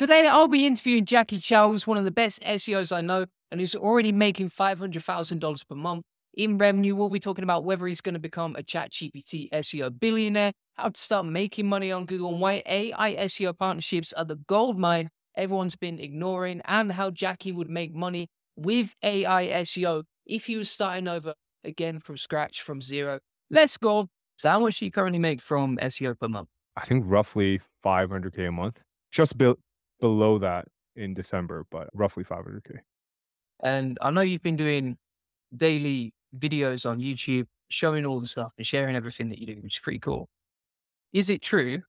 Today, I'll be interviewing Jacky Chou, who's one of the best SEOs I know and who's already making $500,000 per month in revenue. We'll be talking about whether he's going to become a ChatGPT SEO billionaire, how to start making money on Google, and why AI SEO partnerships are the goldmine everyone's been ignoring, and how Jacky would make money with AI SEO if he was starting over again from scratch, from zero. Let's go. So, how much do you currently make from SEO per month? I think roughly 500K a month, just be- below that in December, but roughly 500K. And I know you've been doing daily videos on YouTube, showing all the stuff and sharing everything that you do, which is pretty cool. Is it true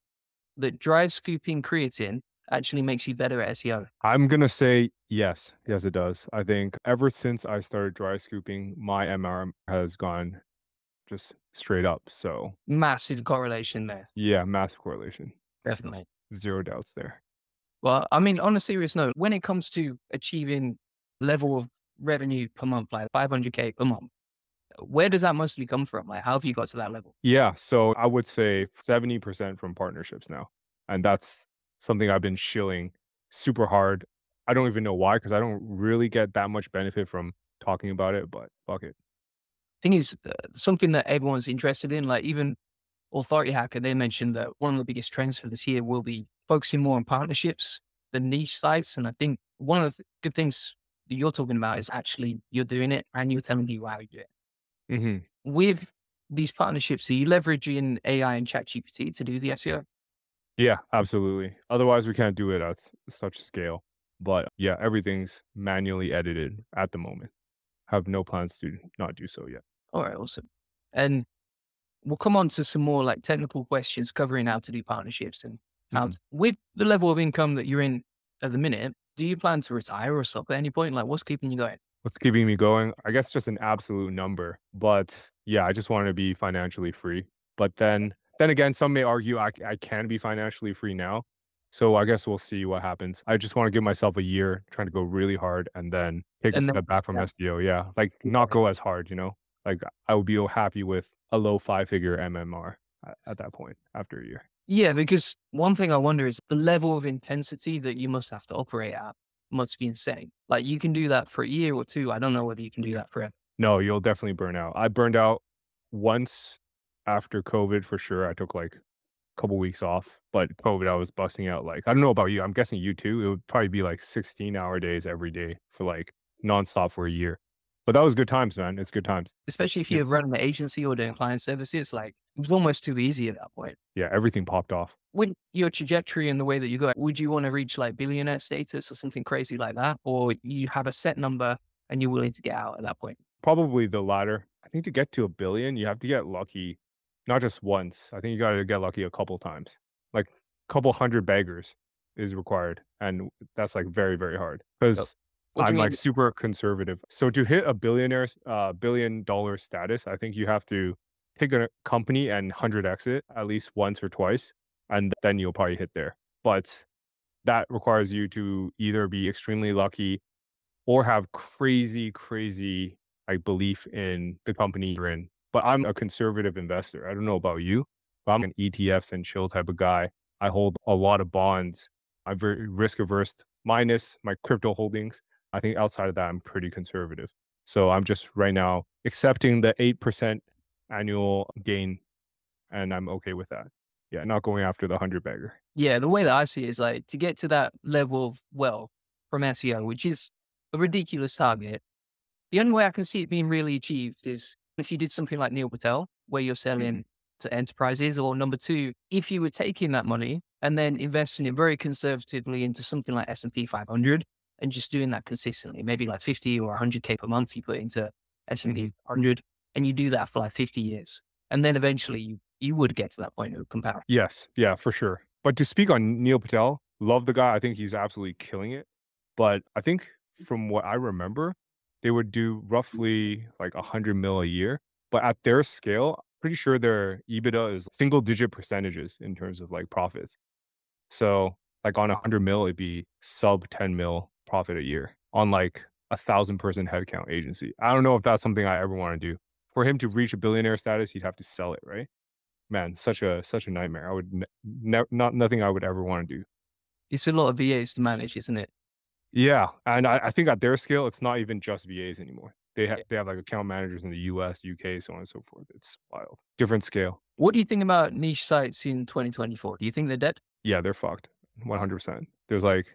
that dry scooping creatine actually makes you better at SEO? I'm going to say yes. Yes, it does. I think ever since I started dry scooping, my MRM has gone just straight up. So massive correlation there. Yeah, massive correlation. Definitely. Zero doubts there. Well, I mean, on a serious note, when it comes to achieving level of revenue per month, like 500K per month, where does that mostly come from? Like, how have you got to that level? Yeah. So I would say 70% from partnerships now. And that's something I've been shilling super hard. I don't even know why, because I don't really get that much benefit from talking about it, but fuck it. Thing is, uh, something that everyone's interested in, like even Authority Hacker, they mentioned that one of the biggest trends for this year will be focusing more on partnerships than niche sites. And I think one of the good things that you're talking about is actually you're doing it and you're telling people how you do it. Mm-hmm. With these partnerships, are you leveraging AI and ChatGPT to do the SEO? Yeah, absolutely. Otherwise, we can't do it at such scale. But yeah, everything's manually edited at the moment. Have no plans to not do so yet. All right, awesome. And we'll come on to some more like technical questions covering how to do partnerships and how mm-hmm. with the level of income that you're in at the minute. Do you plan to retire or stop at any point? Like, what's keeping you going? What's keeping me going? I guess just an absolute number. But yeah, I just want to be financially free. But then then again, some may argue I, I can be financially free now. So I guess we'll see what happens. I just want to give myself a year trying to go really hard and then take and a then, step back from yeah. SEO. Yeah. Like not go as hard, you know? Like I would be happy with a low five figure MMR at, at that point after a year. Yeah, because one thing I wonder is the level of intensity that you must have to operate at must be insane. Like you can do that for a year or two. I don't know whether you can do that forever. No, you'll definitely burn out. I burned out once after COVID for sure. I took like a couple weeks off, but COVID, I was busting out like, I don't know about you. I'm guessing you too. It would probably be like 16 hour days every day for like nonstop for a year. But that was good times, man. It's good times. Especially if you're running the agency or doing client services, like it was almost too easy at that point. Yeah, everything popped off. With your trajectory and the way that you go, would you want to reach like billionaire status or something crazy like that? Or you have a set number and you're willing to get out at that point? Probably the latter. I think to get to a billion, you have to get lucky not just once. I think you got to get lucky a couple times. Like a couple hundred baggers is required, and that's like very very hard because I'm like super conservative. So to hit a billionaire, uh, billion dollar status, I think you have to pick a company and hundred exit at least once or twice, and then you'll probably hit there. But that requires you to either be extremely lucky or have crazy, crazy like belief in the company you're in but I'm a conservative investor. I don't know about you, but I'm an ETFs and chill type of guy. I hold a lot of bonds. I'm very risk averse, minus my crypto holdings. I think outside of that, I'm pretty conservative. So I'm just right now accepting the 8% annual gain, and I'm okay with that. Yeah, not going after the 100 bagger. Yeah, the way that I see it is like to get to that level of wealth from SEO, which is a ridiculous target. The only way I can see it being really achieved is if you did something like Neil Patel, where you're selling mm. to enterprises, or number two, if you were taking that money and then investing it very conservatively into something like S&P 500 and just doing that consistently, maybe like 50 or 100K per month you put into S&P 100 mm-hmm. And you do that for like 50 years. And then eventually you, you would get to that point of comparison. Yes. Yeah, for sure. But to speak on Neil Patel, love the guy. I think he's absolutely killing it. But I think from what I remember, they would do roughly like a hundred mil a year. But at their scale, pretty sure their EBITDA is single digit percentages in terms of like profits. So like on a hundred mil, it'd be sub 10 mil profit a year on like a thousand person headcount agency. I don't know if that's something I ever want to do. For him to reach a billionaire status, he'd have to sell it, right? Man, such a such a nightmare. I would ne- ne- not nothing I would ever want to do. It's a lot of VAs to manage, isn't it? Yeah, and I, I think at their scale, it's not even just VAs anymore. They have they have like account managers in the US, UK, so on and so forth. It's wild. Different scale. What do you think about niche sites in 2024? Do you think they're dead? Yeah, they're fucked. 100%. There's like,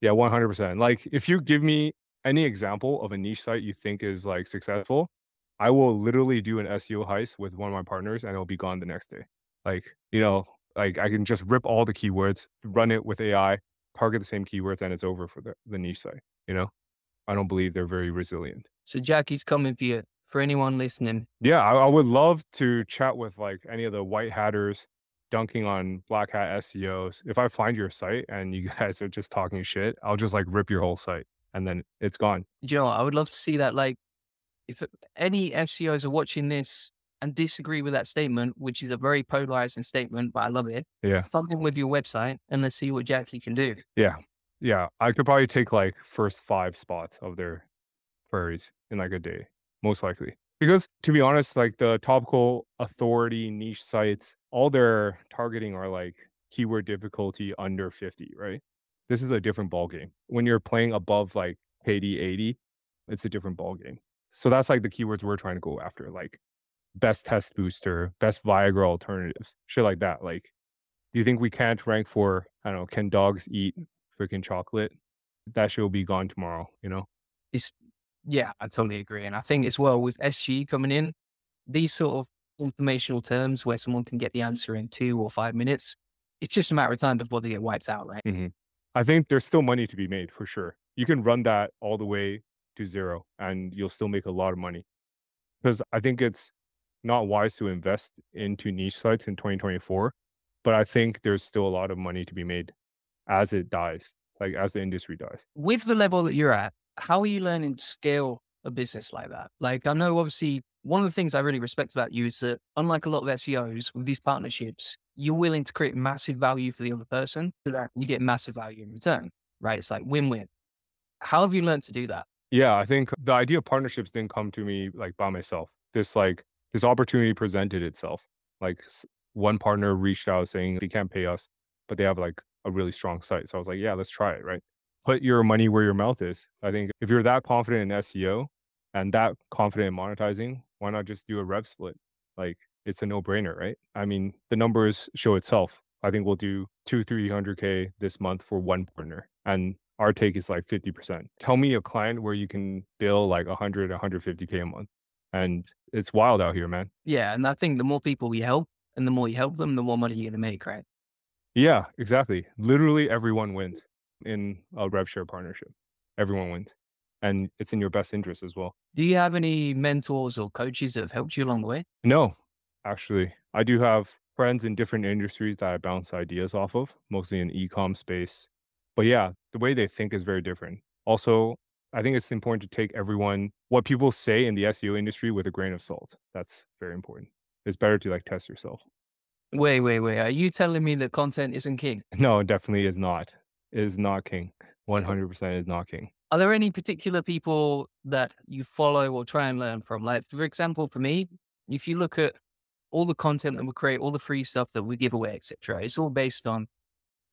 yeah, 100%. Like, if you give me any example of a niche site you think is like successful, I will literally do an SEO heist with one of my partners and it'll be gone the next day. Like, you know, like I can just rip all the keywords, run it with AI, target the same keywords, and it's over for the, the niche site. You know, I don't believe they're very resilient. So Jacky's coming for you. For anyone listening, Yeah, I, I would love to chat with like any of the white hatters dunking on black hat SEOs. If I find your site and you guys are just talking shit, I'll just like rip your whole site and then it's gone. do you know? I would love to see that. Like, if any SEOs are watching this and disagree with that statement, which is a very polarizing statement, but I love it, Yeah. in with your website and let's see what Jacky can do. Yeah. Yeah. I could probably take like first five spots of their queries in like a day, most likely. Because to be honest, like the topical authority niche sites, all they're targeting are like keyword difficulty under 50, right? This is a different ball game. When you're playing above like KD 80, it's a different ball game. So that's like the keywords we're trying to go after, like best test booster, best Viagra alternatives, shit like that. Like, do you think we can't rank for, I don't know, can dogs eat freaking chocolate? That shit will be gone tomorrow, you know? It's, yeah, I totally agree. And I think as well with SG coming in, these sort of informational terms where someone can get the answer in two or five minutes, it's just a matter of time before they get wiped out, right? Mhm. I think there's still money to be made for sure. You can run that all the way to zero and you'll still make a lot of money. Because I think it's not wise to invest into niche sites in 2024, but I think there's still a lot of money to be made as it dies, like as the industry dies. with the level that you're at, how are you learning to scale a business like that? Like, I know obviously one of the things I really respect about you is that unlike a lot of SEOs with these partnerships, you're willing to create massive value for the other person so that you get massive value in return, right? It's like win win. How have you learned to do that? Yeah, I think the idea of partnerships didn't come to me like by myself. This like this opportunity presented itself. Like one partner reached out saying they can't pay us, but they have like a really strong site. So I was like, yeah, let's try it, right? Put your money where your mouth is. I think if you're that confident in SEO and that confident in monetizing, why not just do a rev split? Like it's a no-brainer, right? I mean, the numbers show itself. I think we'll do two, three hundred K this month for one partner. And our take is like 50%. Tell me a client where you can bill like 100, 150K a month. And it's wild out here, man. Yeah. And I think the more people you help and the more you help them, the more money you're going to make, right? Yeah, exactly. Literally everyone wins in a rev share partnership. Everyone wins. And it's in your best interest as well. Do you have any mentors or coaches that have helped you along the way? No, actually, I do have friends in different industries that I bounce ideas off of, mostly in e-com space. But yeah, the way they think is very different. Also, I think it's important to take everyone what people say in the SEO industry with a grain of salt. That's very important. It's better to like test yourself. Wait, wait, wait. Are you telling me that content isn't king? No, it definitely is not. It is not king. 100% is not king. Are there any particular people that you follow or try and learn from? Like, for example, for me, if you look at all the content that we create, all the free stuff that we give away, etc., it's all based on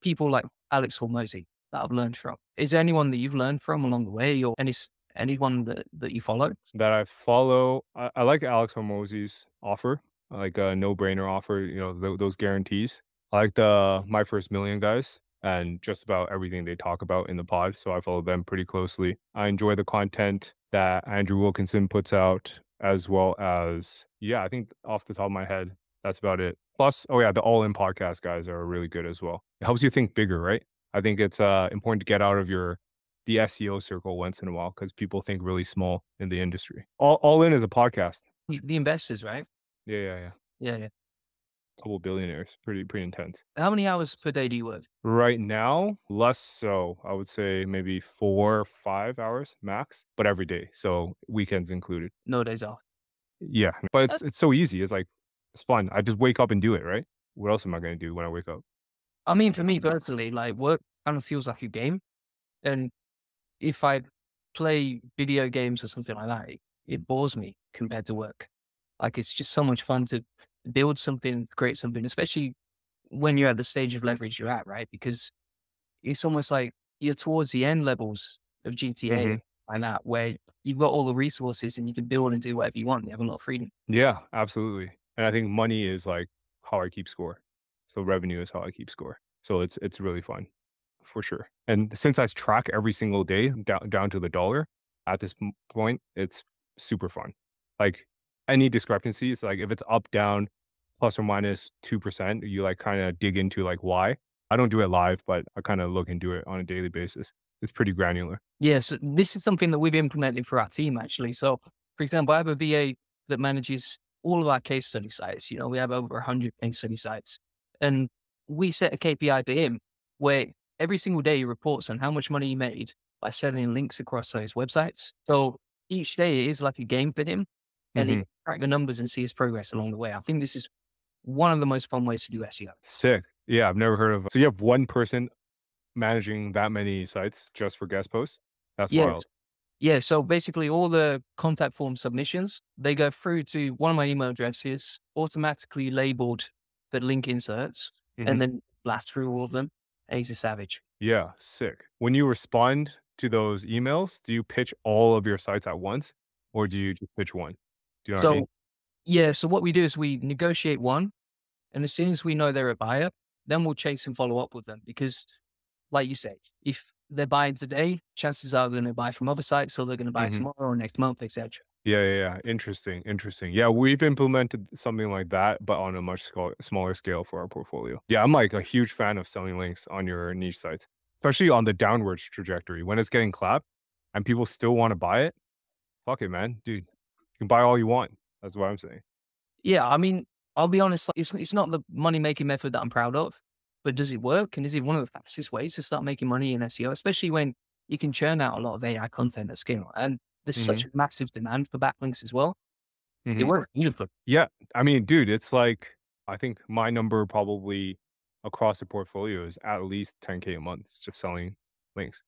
people like Alex Hormozi that I've learned from. Is there anyone that you've learned from along the way, or any anyone that, that you follow? that I follow. I, I like Alex Hormozi's offer, like a no-brainer offer. You know th- those guarantees. I like the My First Million guys and just about everything they talk about in the pod. So I follow them pretty closely. I enjoy the content that Andrew Wilkinson puts out, as well as yeah. I think off the top of my head, that's about it. Plus, oh yeah, the All In podcast guys are really good as well. It helps you think bigger, right? I think it's uh, important to get out of your the SEO circle once in a while because people think really small in the industry. All All In is a podcast. The investors, right? Yeah, yeah, yeah. Yeah, yeah. Couple billionaires. Pretty pretty intense. How many hours per day do you work? Right now, less so. I would say maybe four, five hours max, but every day. So weekends included. No days off. Yeah. But it's it's so easy. It's like it's fun. I just wake up and do it, right? What else am I gonna do when I wake up? I mean, for me personally, like work kind of feels like a game. And if I play video games or something like that, it, it bores me compared to work. Like it's just so much fun to build something, create something, especially when you're at the stage of leverage you're at, right? Because it's almost like you're towards the end levels of GTA hmm and that where you've got all the resources and you can build and do whatever you want. You have a lot of freedom. Yeah, absolutely. And I think money is like how I keep score. So revenue is how I keep score. So it's it's really fun for sure. And since I track every single day down down to the dollar at this point, it's super fun. Like any discrepancies, like if it's up, down, plus or minus 2%, you like kind of dig into like why. I don't do it live, but I kind of look and do it on a daily basis. It's pretty granular. Yes, this is something that we've implemented for our team actually. So, for example, I have a VA that manages all of our case study sites. You know, we have over 100 case study sites. And we set a KPI for him where every single day he reports on how much money he made by selling links across those websites. So each day is like a game for him and he hmm can track the numbers and see his progress along the way. I think this is one of the most fun ways to do SEO. Sick. Yeah, I've never heard of. So you have one person managing that many sites just for guest posts. That's Yes. wild. Yeah. So basically all the contact form submissions, they go through to one of my email addresses, automatically labeled the link inserts, Mhm. and then blast through all of them. And he's a savage. Yeah, sick. When you respond to those emails, do you pitch all of your sites at once or do you just pitch one? Do you know what I mean? So yeah, so what we do is we negotiate one, and as soon as we know they're a buyer, then we'll chase and follow up with them because, like you say, if they're buying today, chances are they're going to buy from other sites, or they're going to buy Mhm. tomorrow or next month, etc. Yeah, yeah, yeah. Interesting, interesting. Yeah, we've implemented something like that, but on a much smaller scale for our portfolio. Yeah, I'm like a huge fan of selling links on your niche sites, especially on the downwards trajectory. When it's getting clapped and people still want to buy it, fuck it, man. Dude, you can buy all you want. That's what I'm saying. Yeah, I mean, I'll be honest, it's it's not the money making method that I'm proud of, but does it work? And is it one of the fastest ways to start making money in SEO, especially when you can churn out a lot of AI content at scale? And there's such a massive demand for backlinks as well. It Mhm. works beautifully. Yeah, I mean, dude, it's like I think my number probably across the portfolio is at least 10k a month. It's just selling links.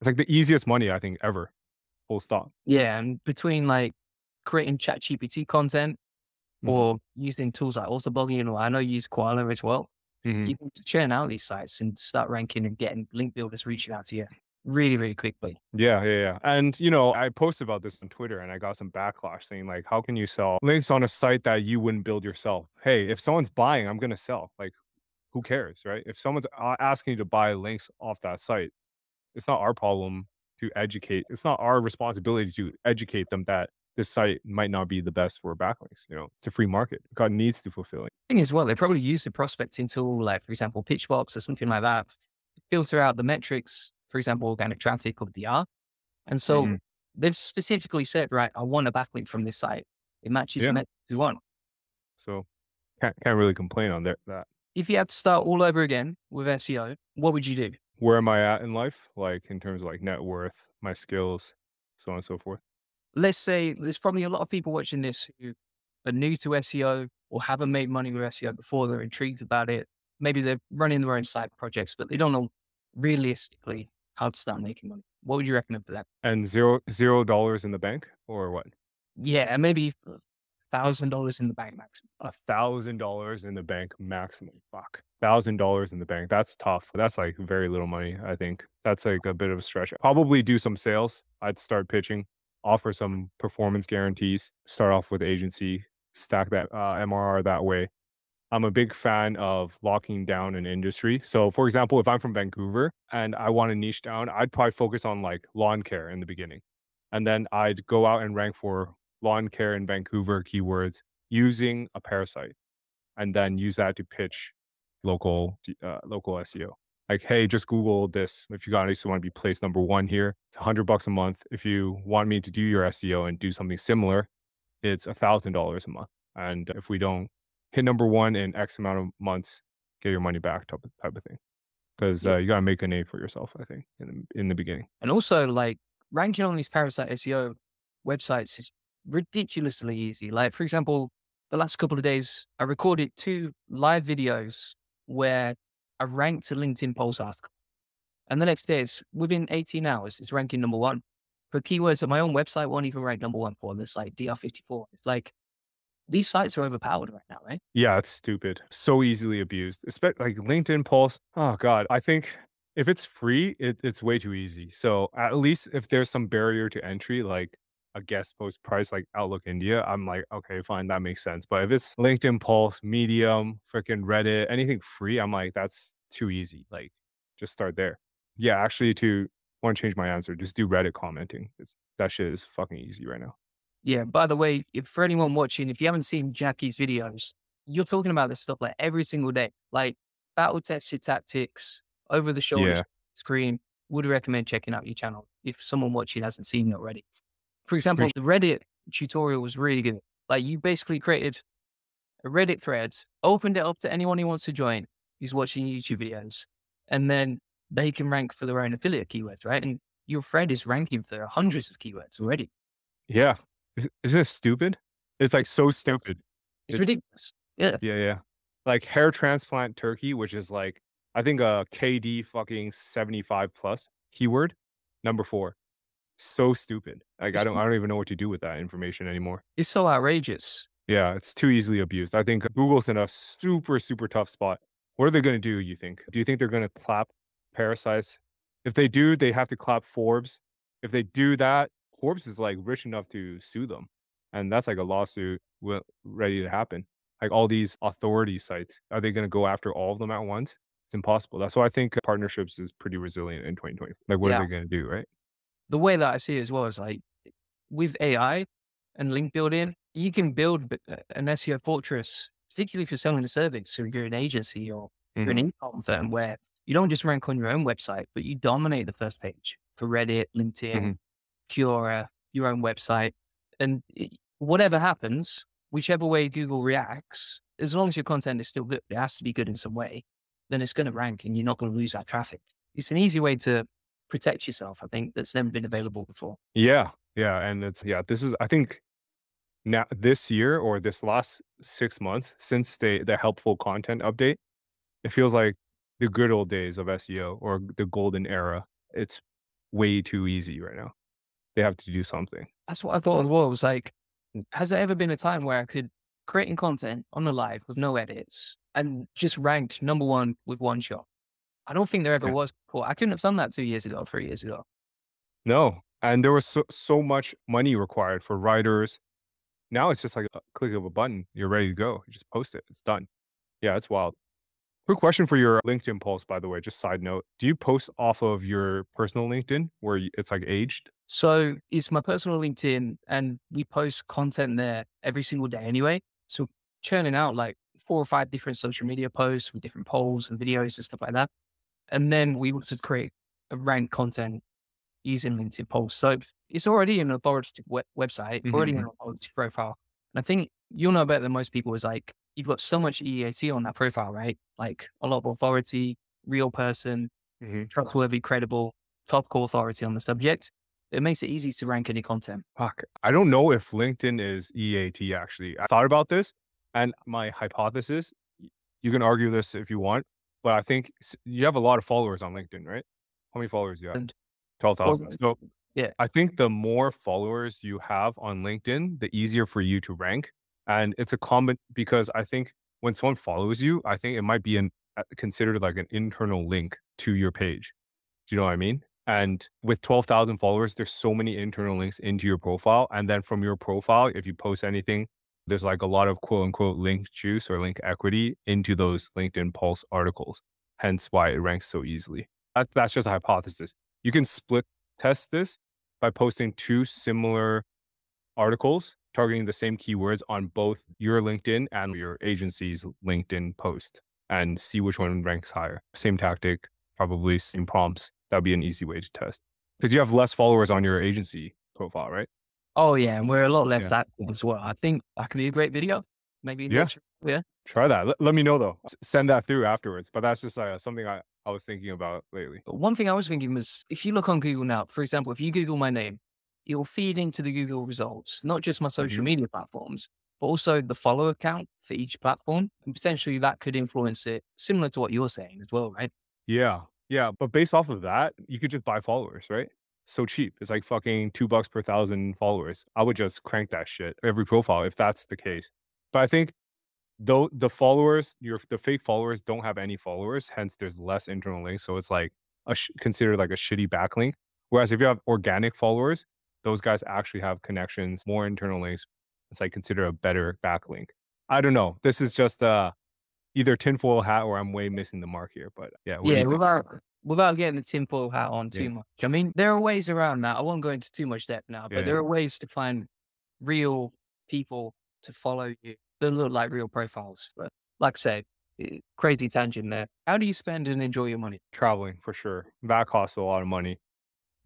It's like the easiest money I think ever. Full stop. Yeah, and between like creating chat GPT content Mhm. or using tools like Autoblogging, or I know you use Koala as well, Mhm. you can churn out these sites and start ranking and getting link builders reaching out to you really, really quickly. Yeah, yeah, yeah. And you know, I posted about this on Twitter and I got some backlash saying like, how can you sell links on a site that you wouldn't build yourself? Hey, if someone's buying, I'm gonna sell. Like, who cares, right? If someone's asking you to buy links off that site, it's not our problem to educate. It's not our responsibility to educate them that this site might not be the best for backlinks. You know, it's a free market. God needs to fulfill it. Thing as well, they probably use the prospecting tool, like for example, Pitchbox or something like that, filter out the metrics, for example, organic traffic or DR. And so Mhm. they've specifically said, right, I want a backlink from this site. It matches Yeah. the metrics you want. So can't can't really complain on that. That If you had to start all over again with SEO, what would you do? where am I at in life? Like in terms of like net worth, my skills, so on and so forth. let's say there's probably a lot of people watching this who are new to SEO or haven't made money with SEO before. They're intrigued about it. Maybe they're running their own side projects, but they don't know realistically how to start making money. What would you recommend for that? And zero zero dollars in the bank or what? Yeah, maybe thousand dollars in the bank maximum. A thousand dollars in the bank maximum. Fuck. Thousand dollars in the bank. That's tough. That's like very little money, I think. That's like a bit of a stretch. Probably do some sales. I'd start pitching, offer some performance guarantees, start off with agency, stack that uh, MRR that way. I'm a big fan of locking down an industry. So, for example, if I'm from Vancouver and I want to niche down, I'd probably focus on like lawn care in the beginning. And then I'd go out and rank for lawn care in Vancouver keywords using a parasite and then use that to pitch local uh, local SEO. Like, hey, just Google this. If you just want to be placed number one here, it's hundred bucks a month. If you want me to do your SEO and do something similar, it's a thousand dollars a month. And if we don't hit number one in X amount of months, get your money back type of, type of thing. Because Yeah. uh, you got to make a name for yourself, I think, in the, in the beginning. And also, like ranking on these parasite SEO websites is ridiculously easy. Like, for example, the last couple of days, I recorded two live videos where I ranked a LinkedIn Pulse article. And the next day, it's within 18 hours, it's ranking number one for keywords that my own website won't even rank number one for. This like DR54. It's like these sites are overpowered right now, right? Yeah, it's stupid. So easily abused. Especially like LinkedIn Pulse. Oh God. I think if it's free, it, it's way too easy. So at least if there's some barrier to entry, like a guest post price like Outlook India, I'm like, okay, fine, that makes sense. But if it's LinkedIn Pulse, Medium, freaking Reddit, anything free, I'm like, that's too easy. Like, just start there. Yeah, actually, to want to change my answer, just do Reddit commenting. It's that shit is fucking easy right now. Yeah. By the way, if for anyone watching, if you haven't seen Jacky's videos, you're talking about this stuff like every single day, like battle tested tactics, over the shoulder Yeah. screen. Would recommend checking out your channel if someone watching hasn't seen it already. For example, the Reddit tutorial was really good. Like you basically created a Reddit thread, opened it up to anyone who wants to join who's watching YouTube videos, and then they can rank for their own affiliate keywords, right? And your thread is ranking for hundreds of keywords already. Yeah. Is- Isn't it stupid? It's like so stupid. It's It- ridiculous. Yeah. Yeah, yeah. Like hair transplant turkey, which is like I think a KD fucking 75 plus keyword, number four. So stupid. Like I don't I don't even know what to do with that information anymore. It's so outrageous. Yeah, it's too easily abused. I think Google's in a super, super tough spot. What are they gonna do, you think? Do you think they're gonna clap parasites? If they do, they have to clap Forbes. If they do that, Forbes is like rich enough to sue them. And that's like a lawsuit ready to happen. Like all these authority sites, are they gonna go after all of them at once? It's impossible. That's why I think partnerships is pretty resilient in 2020. Like, what Yeah. are they gonna do, right? the way that I see it as well is like with AI and link building, you can build an SEO fortress, particularly if you're selling a service. So you're an agency or you're an income firm where you don't just rank on your own website, but you dominate the first page for Reddit, LinkedIn, Mhm. Quora, uh, your own website. And whatever happens, whichever way Google reacts, as long as your content is still good, it has to be good in some way, then it's going to rank and you're not going to lose that traffic. It's an easy way to protect yourself, I think, that's never been available before. Yeah, yeah, and it's yeah, this is I think now this year or this last 6 months since they the helpful content update, it feels like the good old days of SEO or the golden era. It's way too easy right now. They have to do something. That's what I thought as well. It was like, has there ever been a time where I could creating content on the live with no edits and just ranked number one with one shot? I don't think there ever Yeah. was before. I couldn't have done that two years ago, three years ago. No, and there was so, so much money required for writers. Now it's just like a click of a button, you're ready to go. You just post it. It's done. Yeah, it's wild. Quick question for your LinkedIn post, by the way, just side note. Do you post off of your personal LinkedIn where it's like aged? So it's my personal LinkedIn and we post content there every single day anyway. So churning out like four or five different social media posts with different polls and videos and stuff like that. And then we also create a ranked content using LinkedIn Pulse. So it's already an authoritative we- website, already Mhm, an authoritative profile. And I think you'll know better than most people is like, you've got so much EAC on that profile, right? Like a lot of authority, real person, trustworthy, credible, topical authority on the subject. It makes it easy to rank any content. Fuck. I don't know if LinkedIn is EAT actually. I thought about this and my hypothesis, you can argue this if you want, but I think you have a lot of followers on LinkedIn, right? How many followers do you have? And- 12,000. Well, So yeah. I think the more followers you have on LinkedIn, the easier for you to rank. And it's a common because I think when someone follows you, I think it might be an, uh, considered like an internal link to your page. Do you know what I mean? And with 12,000 followers, there's so many internal links into your profile. And then from your profile, if you post anything, there's like a lot of quote unquote link juice or link equity into those LinkedIn Pulse articles. Hence why it ranks so easily. That, that's just a hypothesis. You can split test this by posting two similar articles targeting the same keywords on both your LinkedIn and your agency's LinkedIn post and see which one ranks higher. Same tactic, probably same prompts. That'd be an easy way to test because you have less followers on your agency profile, right? Oh yeah, and we're a lot less Yeah. active as well. I think that could be a great video. Maybe Yeah. yeah. Try that. Let, let me know though. S- send that through afterwards. But that's just uh, something I, I was thinking about lately. One thing I was thinking was if you look on Google now, for example, if you Google my name, it'll feed into the Google results, not just my social Mhm. media platforms, but also the follow account for each platform. And potentially that could influence it, similar to what you're saying as well, right? Yeah. Yeah. But based off of that, you could just buy followers, right? So cheap. It's like fucking two bucks per thousand followers. I would just crank that shit every profile if that's the case. But I think though the followers, your the fake followers don't have any followers, hence there's less internal links. So it's like a sh- considered like a shitty backlink. Whereas if you have organic followers, those guys actually have connections, more internal links. It's like consider a better backlink. I don't know. This is just uh either tinfoil hat or I'm way missing the mark here. But yeah, yeah, without without getting the tinfoil hat on too yeah. much. I mean, there are ways around that. I won't go into too much depth now, but yeah. there are ways to find real people to follow you that look like real profiles. But like I say, eh, crazy tangent there. How do you spend and enjoy your money? Traveling for sure. That costs a lot of money.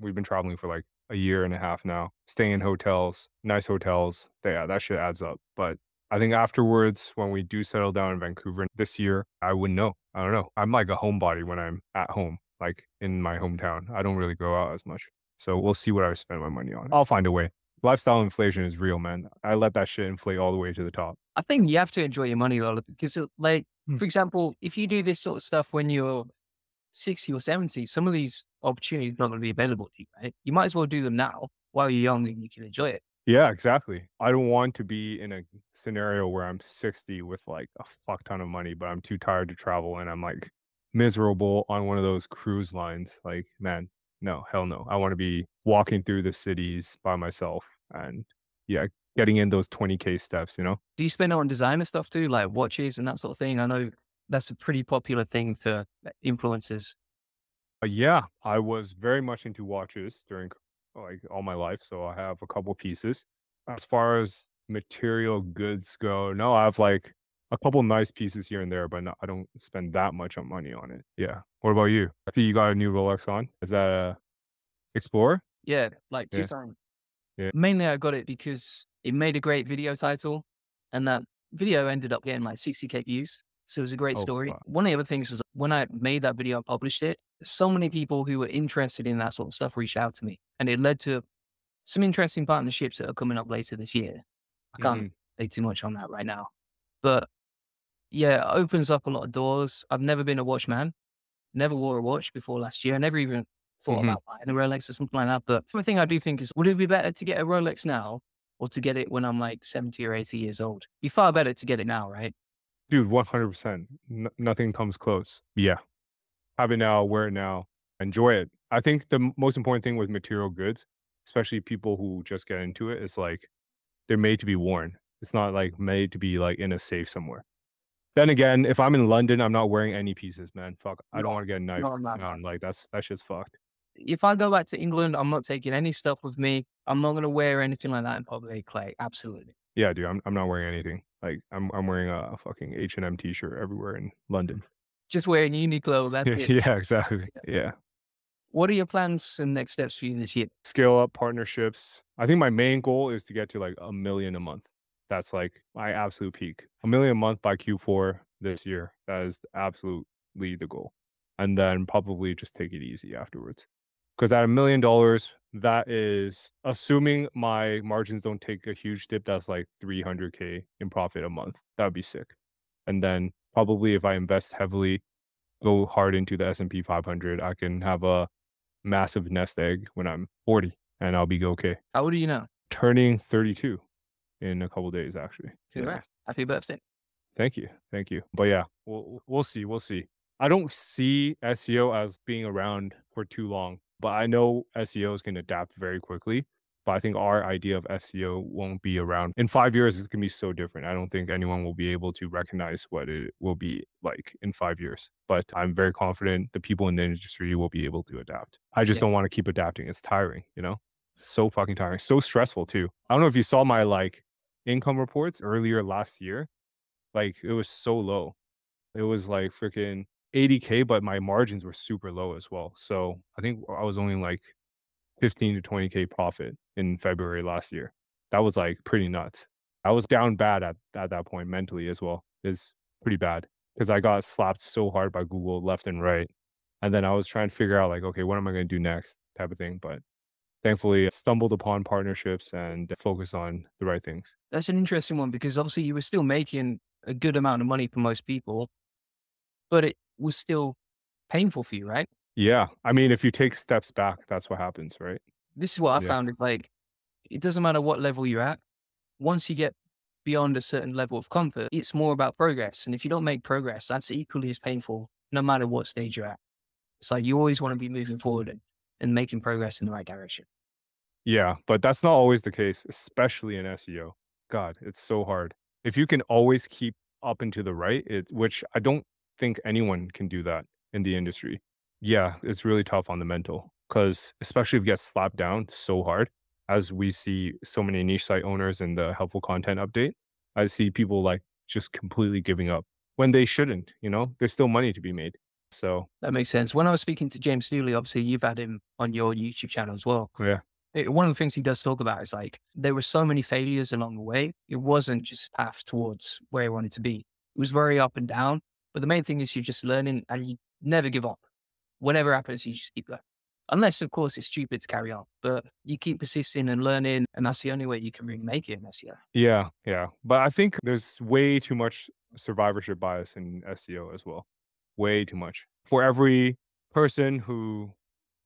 We've been traveling for like a year and a half now, staying in hotels, nice hotels. Yeah, that shit adds up. But I think afterwards, when we do settle down in Vancouver this year, I wouldn't know. I don't know. I'm like a homebody when I'm at home, like in my hometown. I don't really go out as much. So we'll see what I spend my money on. I'll find a way. Lifestyle inflation is real, man. I let that shit inflate all the way to the top. I think you have to enjoy your money a lot because, like, hmm. for example, if you do this sort of stuff when you're 60 or 70, some of these opportunities are not going to be available to you, right? You might as well do them now while you're young and you can enjoy it. Yeah, exactly. I don't want to be in a scenario where I'm 60 with like a fuck ton of money, but I'm too tired to travel and I'm like miserable on one of those cruise lines. Like, man, no, hell no. I want to be walking through the cities by myself and yeah, getting in those 20k steps, you know? Do you spend it on designer stuff too, like watches and that sort of thing? I know that's a pretty popular thing for influencers. Uh, yeah, I was very much into watches during like all my life, so I have a couple pieces. As far as material goods go, no, I have like a couple nice pieces here and there, but no, I don't spend that much on money on it. Yeah. What about you? I think you got a new Rolex on. Is that a Explorer? Yeah, like two yeah. times. Yeah. Mainly, I got it because it made a great video title, and that video ended up getting like 60k views. So it was a great oh, story. One of the other things was when I made that video and published it, so many people who were interested in that sort of stuff reached out to me. And it led to some interesting partnerships that are coming up later this year. I can't mm-hmm. say too much on that right now. But yeah, it opens up a lot of doors. I've never been a watchman, never wore a watch before last year. I never even thought mm-hmm. about buying a Rolex or something like that. But the thing I do think is, would it be better to get a Rolex now or to get it when I'm like 70 or 80 years old? Be far better to get it now, right? Dude, 100%. N- nothing comes close. Yeah. Have it now, wear it now, enjoy it. I think the most important thing with material goods, especially people who just get into it, is like they're made to be worn. It's not like made to be like in a safe somewhere. Then again, if I'm in London, I'm not wearing any pieces, man. Fuck, I don't want to get a knife. No, no, like that's that shit's fucked. If I go back to England, I'm not taking any stuff with me. I'm not gonna wear anything like that in public. Like, absolutely. Yeah, dude, I'm I'm not wearing anything. Like I'm I'm wearing a fucking H and M t-shirt everywhere in London. Just wearing Uniqlo. That's it. yeah, exactly. Yeah. What are your plans and next steps for you this year? Scale up partnerships. I think my main goal is to get to like a million a month. That's like my absolute peak. A million a month by Q4 this year. That is absolutely the goal. And then probably just take it easy afterwards. Because at a million dollars, that is assuming my margins don't take a huge dip, that's like 300K in profit a month. That would be sick. And then probably if I invest heavily, go hard into the S&P 500, I can have a massive nest egg when I'm 40 and I'll be okay. How old are you now? Turning 32 in a couple days, actually. Congrats. Yeah. Happy birthday. Thank you. Thank you. But yeah, we'll, we'll see. We'll see. I don't see SEO as being around for too long, but I know SEOs can adapt very quickly. But I think our idea of SEO won't be around in five years. It's gonna be so different. I don't think anyone will be able to recognize what it will be like in five years. But I'm very confident the people in the industry will be able to adapt. I just yeah. don't want to keep adapting. It's tiring, you know. So fucking tiring. So stressful too. I don't know if you saw my like income reports earlier last year. Like it was so low. It was like freaking 80k, but my margins were super low as well. So I think I was only like 15 to 20k profit in February last year. That was like pretty nuts. I was down bad at, at that point mentally as well. Is pretty bad because I got slapped so hard by Google left and right. And then I was trying to figure out like, okay, what am I going to do next type of thing. But thankfully stumbled upon partnerships and focus on the right things. That's an interesting one because obviously you were still making a good amount of money for most people, but it was still painful for you, right? Yeah. I mean, if you take steps back, that's what happens, right? This is what I yeah. found is like, it doesn't matter what level you're at. Once you get beyond a certain level of comfort, it's more about progress. And if you don't make progress, that's equally as painful, no matter what stage you're at. It's like you always want to be moving forward and, and making progress in the right direction. Yeah, but that's not always the case, especially in SEO. God, it's so hard. If you can always keep up and to the right, it, which I don't think anyone can do that in the industry. Yeah, it's really tough on the mental because especially if you get slapped down so hard, as we see so many niche site owners in the helpful content update, I see people like just completely giving up when they shouldn't, you know, there's still money to be made. So that makes sense. When I was speaking to James Dooley, obviously you've had him on your YouTube channel as well. Oh, yeah. It, one of the things he does talk about is like there were so many failures along the way. It wasn't just path towards where he wanted to be. It was very up and down. But the main thing is you're just learning and you never give up. Whatever happens, you just keep going. Unless, of course, it's stupid to carry on, but you keep persisting and learning, and that's the only way you can really make it in SEO. Yeah, yeah. But I think there's way too much survivorship bias in SEO as well. Way too much. For every person who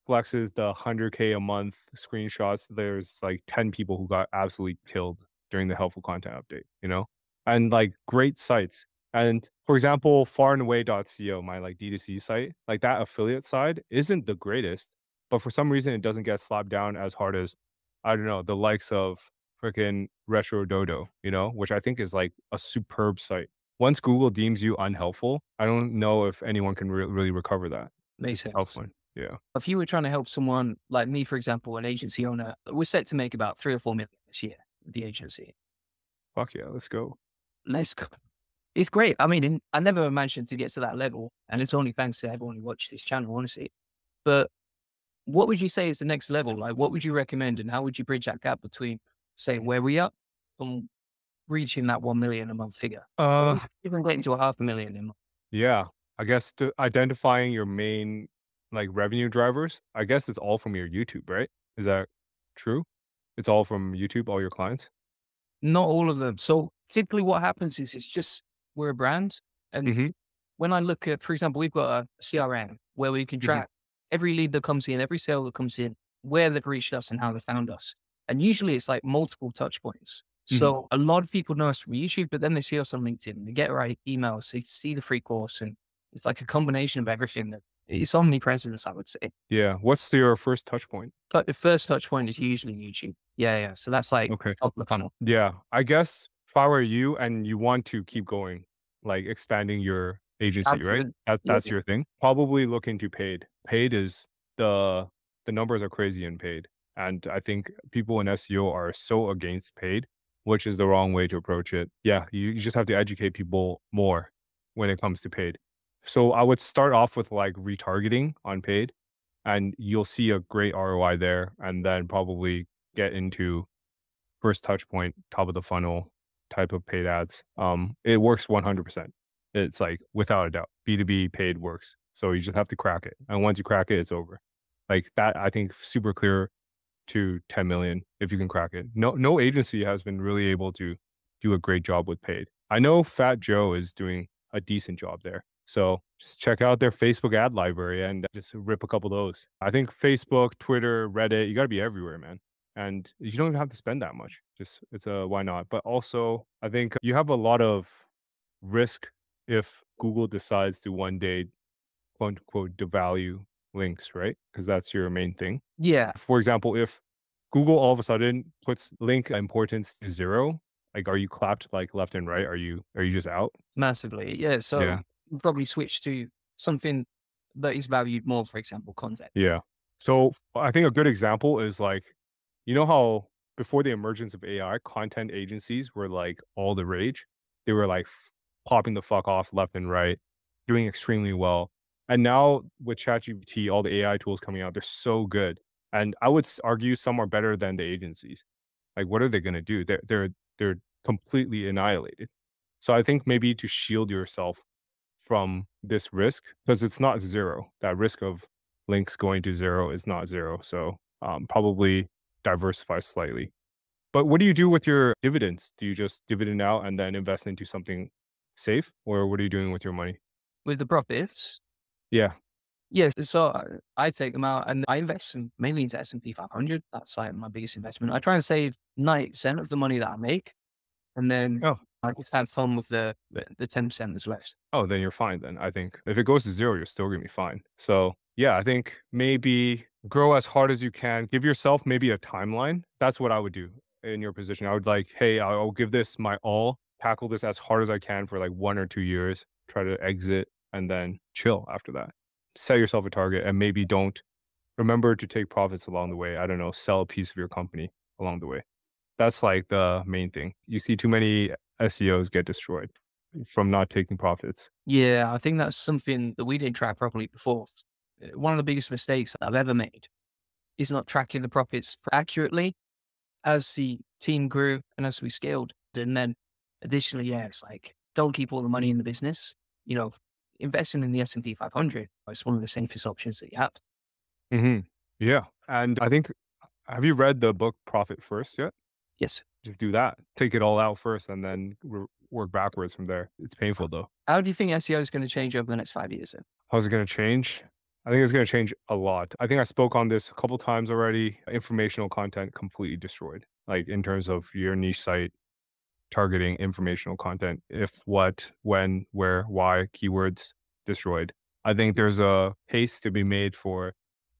flexes the 100K a month screenshots, there's like 10 people who got absolutely killed during the helpful content update, you know? And like great sites. And for example, faranaway.co, my like D2C site, like that affiliate side isn't the greatest, but for some reason it doesn't get slapped down as hard as, I don't know, the likes of freaking Retro Dodo, you know, which I think is like a superb site. Once Google deems you unhelpful, I don't know if anyone can re- really recover that. Makes sense. Helpful. Yeah. If you were trying to help someone like me, for example, an agency owner, we're set to make about three or four million this year, the agency. Fuck yeah, let's go. Let's go. It's great. I mean, I never imagined to get to that level, and it's only thanks to everyone who watches this channel, honestly. But what would you say is the next level? Like, what would you recommend, and how would you bridge that gap between, say, where we are and reaching that one million a month figure? Uh, even getting to a half a million a month. Yeah, I guess identifying your main like revenue drivers, I guess it's all from your YouTube, right? Is that true? It's all from YouTube, all your clients? Not all of them. So typically what happens is it's just we're a brand. And mm-hmm. when I look at, for example, we've got a CRM where we can mm-hmm. track mm-hmm. every lead that comes in, every sale that comes in, where they've reached us and how they found us. And usually it's like multiple touch points. Mm-hmm. So a lot of people know us from YouTube, but then they see us on LinkedIn, they get our emails, they see the free course, and it's like a combination of everything that it's omnipresence, I would say. Yeah. What's your first touch point? But the first touch point is usually YouTube. Yeah, yeah. So that's like okay. up the funnel. Yeah. I guess if I were you and you want to keep going, like expanding your agency, Absolutely. right? That, that's yeah. your thing. Probably look into paid. Paid is the the numbers are crazy in paid. And I think people in SEO are so against paid, which is the wrong way to approach it. Yeah, you, you just have to educate people more when it comes to paid. So I would start off with like retargeting on paid and you'll see a great ROI there and then probably get into first touch point, top of the funnel type of paid ads. Um, it works 100%. It's like without a doubt, B2B paid works. So you just have to crack it. And once you crack it, it's over. Like that, I think super clear to 10 million if you can crack it. No, no agency has been really able to do a great job with paid. I know Fat Joe is doing a decent job there. So just check out their Facebook ad library and just rip a couple of those. I think Facebook, Twitter, Reddit, you got to be everywhere, man. And you don't even have to spend that much. Just it's a why not? But also, I think you have a lot of risk if Google decides to one day, quote unquote, devalue links, right? Because that's your main thing. Yeah. For example, if Google all of a sudden puts link importance to zero, like are you clapped like left and right? Are you are you just out? Massively. Yeah. So yeah probably switch to something that is valued more, for example, content. Yeah. So I think a good example is like, you know how before the emergence of AI, content agencies were like all the rage. They were like f- popping the fuck off left and right, doing extremely well. And now with ChatGPT, all the AI tools coming out, they're so good. And I would argue some are better than the agencies. Like, what are they going to do? They're they're they're completely annihilated. So I think maybe to shield yourself from this risk because it's not zero. That risk of links going to zero is not zero. So um, probably diversify slightly. But what do you do with your dividends? Do you just dividend out and then invest into something safe, or what are you doing with your money? With the profits? Yeah. Yes. So uh, I take them out and I invest in, mainly into S and P 500. That's like my biggest investment. I try and save ninety percent of the money that I make, and then oh. I just have fun with the the ten percent that's left. Oh, then you're fine. Then I think if it goes to zero, you're still gonna be fine. So yeah, I think maybe grow as hard as you can. Give yourself maybe a timeline. That's what I would do in your position. I would like, hey, I'll give this my all, tackle this as hard as I can for like one or two years, try to exit and then chill after that. Set yourself a target and maybe don't remember to take profits along the way. I don't know, sell a piece of your company along the way. That's like the main thing. You see too many SEOs get destroyed from not taking profits. Yeah, I think that's something that we didn't track properly before. Uh, one of the biggest mistakes I've ever made is not tracking the profits accurately as the team grew and as we scaled. And then additionally, yeah, it's like don't keep all the money in the business. You know, investing in the S&P 500 is one of the safest options that you have. hmm Yeah. And I think, have you read the book Profit First yet? Yes. Just do that. Take it all out first and then re- work backwards from there. It's painful though. How do you think SEO is going to change over the next five years? Then? How's it going to change? I think it's going to change a lot. I think I spoke on this a couple times already. Informational content completely destroyed, like in terms of your niche site targeting informational content. If, what, when, where, why, keywords destroyed. I think there's a case to be made for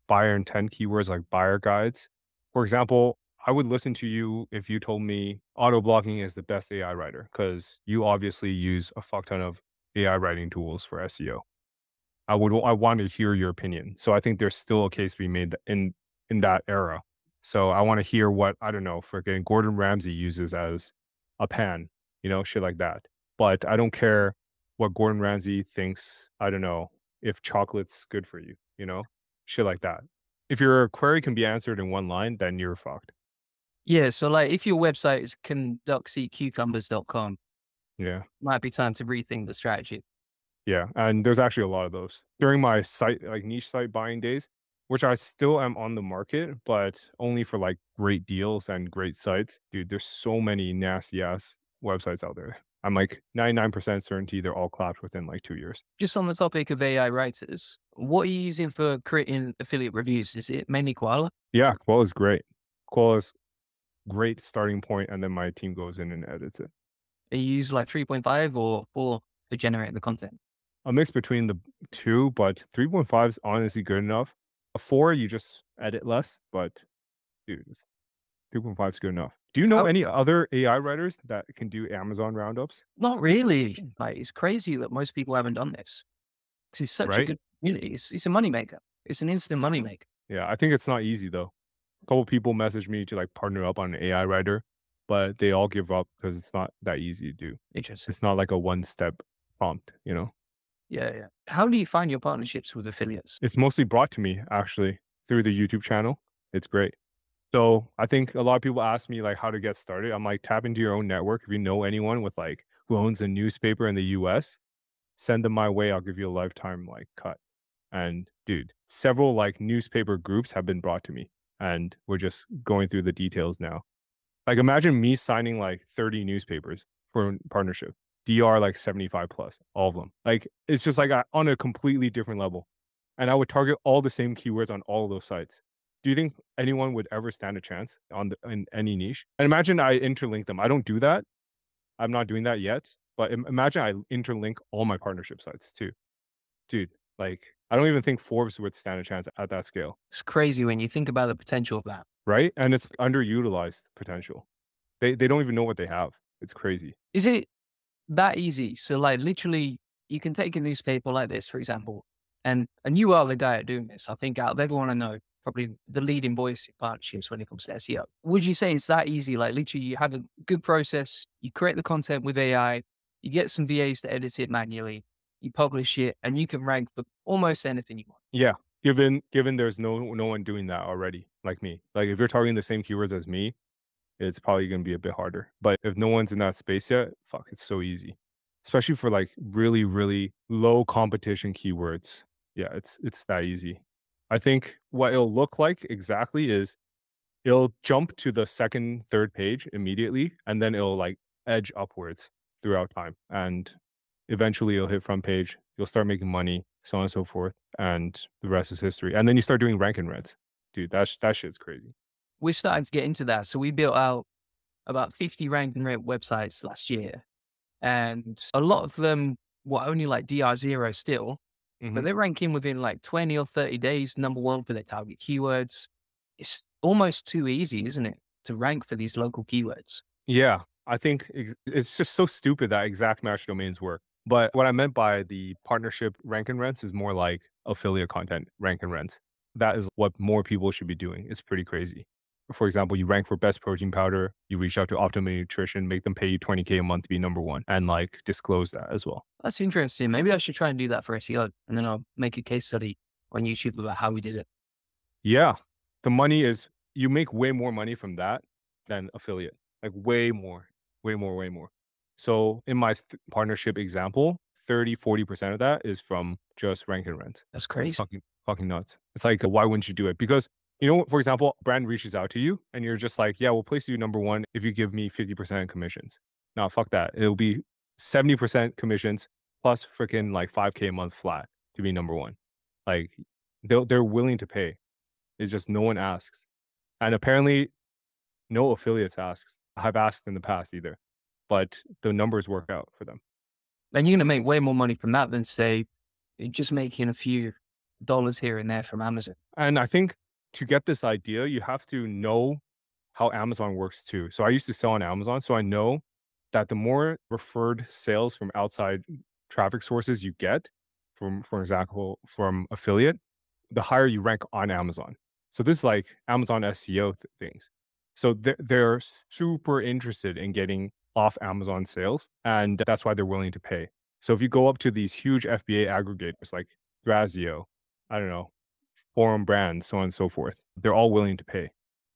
buyer intent keywords like buyer guides. For example, I would listen to you if you told me Autoblogging is the best AI writer because you obviously use a fuck ton of AI writing tools for SEO. I would I want to hear your opinion. So I think there's still a case to be made in in that era. So I want to hear what I don't know, freaking Gordon Ramsay uses as a pan, you know, shit like that. But I don't care what Gordon Ramsay thinks. I don't know if chocolate's good for you, you know, shit like that. If your query can be answered in one line, then you're fucked. Yeah. So, like, if your website is candogseatcucumbers.com, Yeah. might be time to rethink the strategy. Yeah, and there's actually a lot of those. During my site like niche site buying days, which I still am on the market, but only for like great deals and great sites. Dude, there's so many nasty ass websites out there. I'm like 99% certainty they're all clapped within like two years. Just on the topic of AI writers, what are you using for creating affiliate reviews? Is it mainly Koala? Yeah, Koala is great. Koala is great starting point, and then my team goes in and edits it. Are you use like 3.5 or 4 to generate the content? A mix between the two, but 3.5 is honestly good enough. A four, you just edit less, but dude, it's- 2.5 is good enough. Do you know How- any other AI writers that can do Amazon roundups? Not really. Like, it's crazy that most people haven't done this. Because it's such a good community. It's, it's a moneymaker. It's an instant moneymaker. Yeah, I think it's not easy though. A couple people message me to like partner up on an AI writer, but they all give up because it's not that easy to do. Interesting. It's not like a one step prompt, you know? Yeah, yeah. How do you find your partnerships with affiliates? It's mostly brought to me actually through the YouTube channel. It's great. So I think a lot of people ask me like how to get started. I'm like tap into your own network. If you know anyone with like who owns a newspaper in the US, send them my way. I'll give you a lifetime like cut. And dude, several like newspaper groups have been brought to me and we're just going through the details now. Like imagine me signing like 30 newspapers for a partnership. DR like 75 plus, all of them. Like it's just like a- on a completely different level. And I would target all the same keywords on all of those sites. Do you think anyone would ever stand a chance on the, in any niche? And imagine I interlink them. I don't do that. I'm not doing that yet. But im- imagine I interlink all my partnership sites too. Dude, like I don't even think Forbes would stand a chance at that scale, It's crazy when you think about the potential of that. right? And it's underutilized potential. They they don't even know what they have. It's crazy. Is it that easy? So, like, literally, you can take a newspaper like this, for example, and and you are the guy at doing this. I think out of everyone I know, probably the leading voice in partnerships when it comes to SEO. Would you say it's that easy? Like, literally, you have a good process, you create the content with AI, you get some VAs to edit it manually, you publish it, and you can rank for almost anything you want. Yeah. Given given there's no no one doing that already, like me. Like if you're targeting the same keywords as me, it's probably gonna be a bit harder. But if no one's in that space yet, fuck, it's so easy. Especially for like really, really low competition keywords. Yeah, it's it's that easy. I think what it'll look like exactly is it'll jump to the second, third page immediately, and then it'll like edge upwards throughout time. And eventually it'll hit front page. You'll start making money, so on and so forth. And the rest is history. And then you start doing rank and rents. Dude, that, that shit's crazy. We're starting to get into that. So, we built out about 50 rank and rent websites last year. And a lot of them were only like DR0 still. Mhm. but they're ranking within like 20 or 30 days, number one for their target keywords. It's almost too easy, isn't it, to rank for these local keywords? Yeah, I think it's just so stupid that exact match domains work. But what I meant by the partnership rank and rents is more like affiliate content rank and rents. That is what more people should be doing. It's pretty crazy. For example, you rank for best protein powder, you reach out to Optimum Nutrition, make them pay you 20K a month to be number one and like disclose that as well. That's interesting. Maybe I should try and do that for SEO and then I'll make a case study on YouTube about how we did it. Yeah. The money is, you make way more money from that than affiliate, like way more, way more, way more. So in my th- partnership example, 30, 40% of that is from just rank and rent. That's crazy. Fucking, fucking nuts. It's like, why wouldn't you do it? Because, you know, for example, brand reaches out to you and you're just like, yeah, we'll place you number one if you give me 50% commissions. Now, fuck that. It'll be 70% commissions plus freaking like 5K a month flat to be number one. Like, they'll, they're willing to pay. It's just no one asks. And apparently, no affiliates asks. I've asked in the past either, but the numbers work out for them. And you're going to make way more money from that than say just making a few dollars here and there from Amazon. And I think to get this idea, you have to know how Amazon works too. So I used to sell on Amazon. So I know that the more referred sales from outside traffic sources you get, from for example, from affiliate, the higher you rank on Amazon. So this is like Amazon SEO th- things. So they're, they're super interested in getting off Amazon sales, and that's why they're willing to pay. So if you go up to these huge FBA aggregators like Thrasio, I don't know, Forum Brands, so on and so forth, they're all willing to pay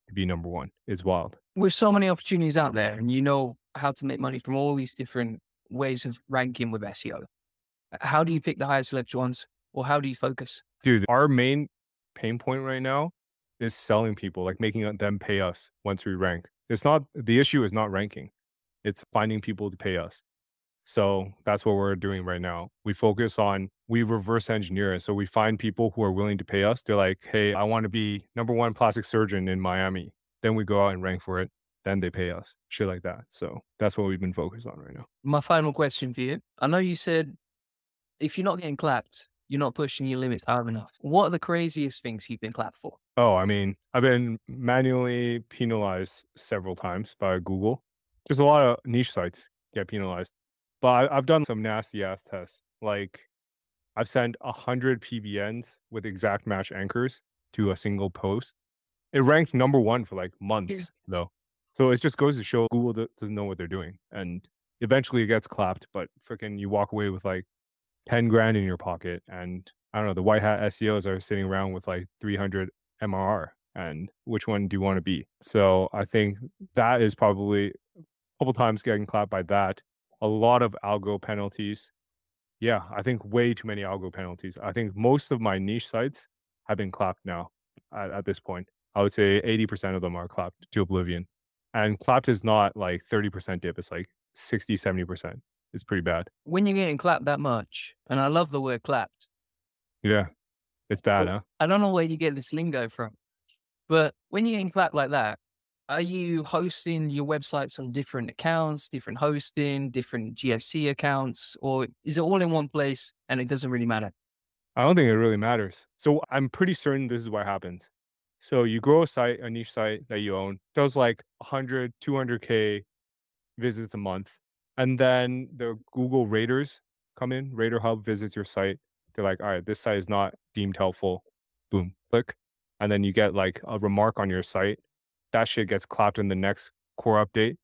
to be number one. It's wild. With so many opportunities out there and you know how to make money from all these different ways of ranking with SEO, how do you pick the highest leverage ones or how do you focus? Dude, our main pain point right now is selling people, like making them pay us once we rank. It's not the issue is not ranking. It's finding people to pay us. So that's what we're doing right now. We focus on we reverse engineer it. So we find people who are willing to pay us. They're like, hey, I want to be number one plastic surgeon in Miami. Then we go out and rank for it. Then they pay us. Shit like that. So that's what we've been focused on right now. My final question for you. I know you said if you're not getting clapped, you're not pushing your limits hard enough. What are the craziest things you've been clapped for? Oh, I mean, I've been manually penalized several times by Google. There's a lot of niche sites get penalized, but I, I've done some nasty ass tests. Like, I've sent a hundred PBNs with exact match anchors to a single post. It ranked number one for like months, though. So it just goes to show Google doesn't know what they're doing, and eventually it gets clapped. But freaking, you walk away with like ten grand in your pocket, and I don't know. The white hat SEOs are sitting around with like 300 MRR and which one do you want to be? So I think that is probably a couple times getting clapped by that. A lot of algo penalties. Yeah, I think way too many algo penalties. I think most of my niche sites have been clapped now at, at this point. I would say 80% of them are clapped to oblivion. And clapped is not like 30% dip, it's like 60, 70%. It's pretty bad. When you're getting clapped that much, and I love the word clapped, Yeah, it's bad, huh? I don't know where you get this lingo from, but when you're getting clapped like that, are you hosting your websites on different accounts, different hosting, different GSC accounts, or is it all in one place and it doesn't really matter? I don't think it really matters. So I'm pretty certain this is what happens. So you grow a site, a niche site that you own, does like 100, 200K visits a month. And then the Google raters come in, Rater Hub visits your site. They're like, all right, this site is not deemed helpful. Boom, click. And then you get like a remark on your site. That shit gets clapped in the next core update.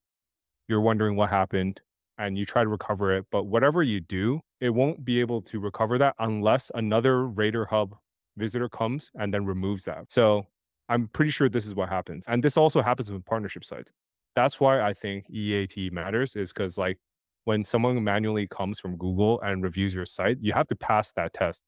You're wondering what happened and you try to recover it. But whatever you do, it won't be able to recover that unless another Rater Hub visitor comes and then removes that. So I'm pretty sure this is what happens. And this also happens with partnership sites. That's why I think EAT matters, is because like when someone manually comes from Google and reviews your site, you have to pass that test.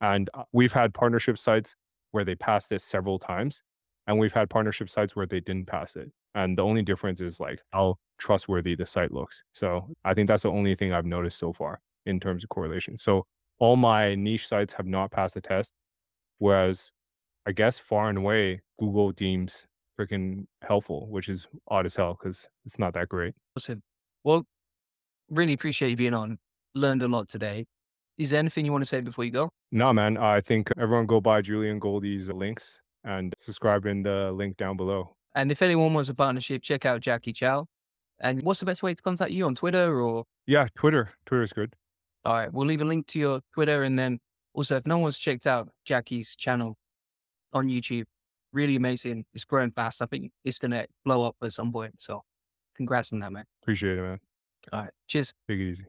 And uh, we've had partnership sites where they passed this several times, and we've had partnership sites where they didn't pass it. And the only difference is like how trustworthy the site looks. So I think that's the only thing I've noticed so far in terms of correlation. So all my niche sites have not passed the test, whereas I guess far and away Google deems freaking helpful, which is odd as hell because it's not that great. Awesome. Well, really appreciate you being on. Learned a lot today. is there anything you want to say before you go? No, man. I think everyone go buy Julian Goldie's links and subscribe in the link down below. And if anyone wants a partnership, check out Jacky Chou. And what's the best way to contact you on Twitter or? Yeah, Twitter. Twitter is good. All right. We'll leave a link to your Twitter. And then also, if no one's checked out Jacky's channel on YouTube, really amazing. It's growing fast. I think it's going to blow up at some point. So congrats on that, man. Appreciate it, man. All right. Cheers. Take it easy.